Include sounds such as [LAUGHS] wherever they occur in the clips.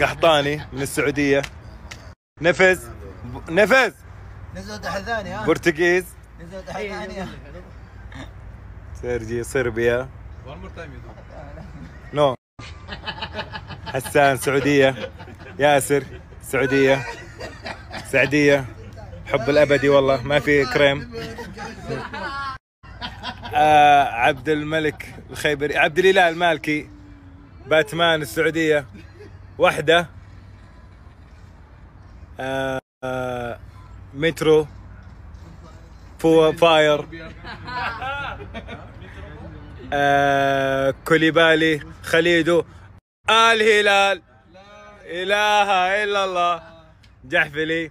قحطاني من السعوديه نفز نفز تحت حذاني ها نزل تحت حذاني سيرجي صربيا نو حسان سعوديه ياسر سعوديه سعديه حب الابدي والله ما في كريم آه عبد الملك الخيبري عبد الاله المالكي باتمان السعوديه واحدة آه آه مترو فو فاير آه كوليبالي خليدو الهلال لا اله الا الله جحفلي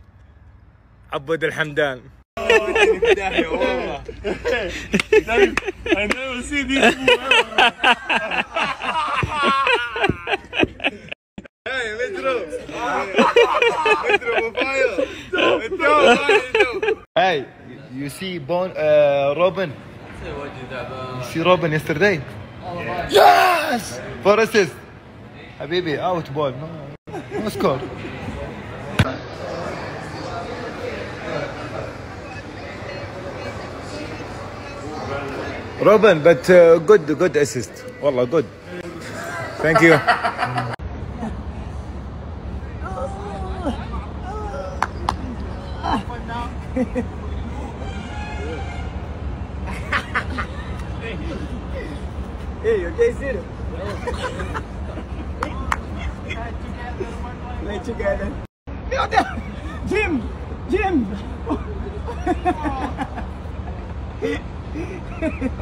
عبود الحمدان والله [LAUGHS] [LAUGHS] hey, you see Bon uh, Robin? You see Robin yesterday? Yes! For assist. Habibi, out ball. No, no score. Robin, but uh, good, good assist. Wallah, good. Thank you. [LAUGHS] hey, you okay, Let's together. No, no. Jim! Jim!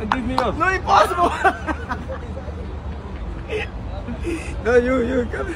Give me yours. No, impossible! no, you, you, come.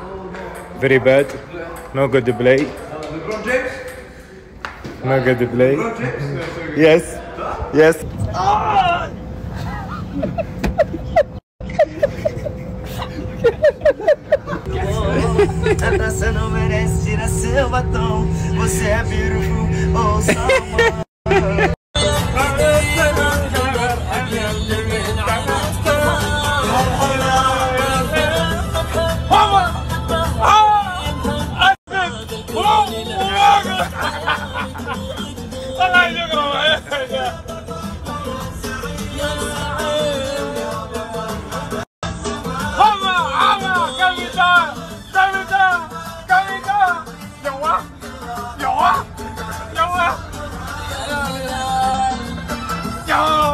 Very bad. No good play. LeBron James? No good play. LeBron James? yes. Yes. A taça não merece tirar seu batom. Você é viru ou salmão. 有啊，有啊，有啊，有。